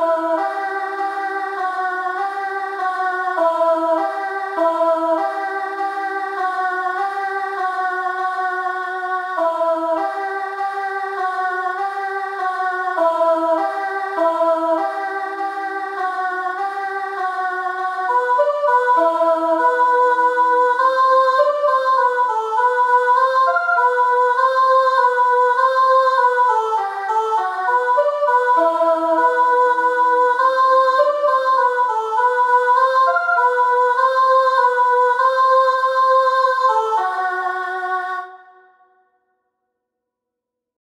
Oh.